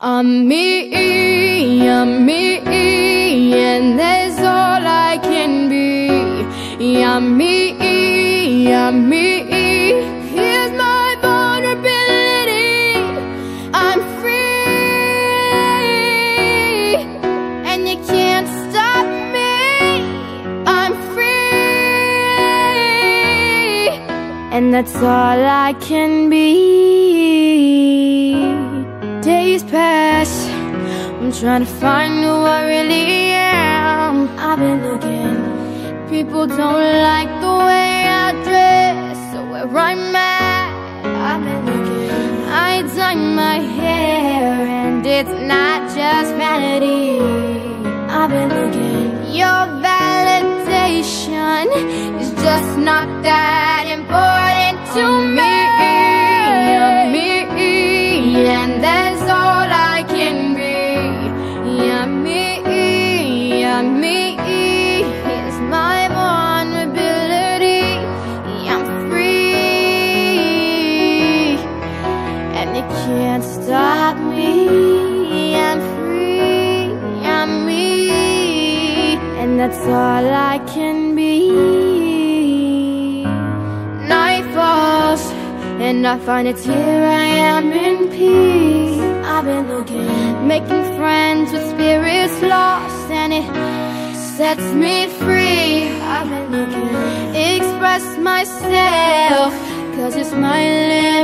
I'm me, I'm me, and that's all I can be. I'm me, I'm me. Here's my vulnerability. I'm free, and you can't stop me. I'm free, and that's all I can be. Trying to find who I really am. I've been looking, people don't like the way I dress So where I'm at. I've been looking, I dye my hair, and it's not just vanity. I've been looking, your validation is just not that can't stop me. I'm free, I'm me, and that's all I can be. Night falls, and I find it's here I am in peace. I've been looking, making friends with spirits lost, and it sets me free. I've been looking, express myself, cause it's my been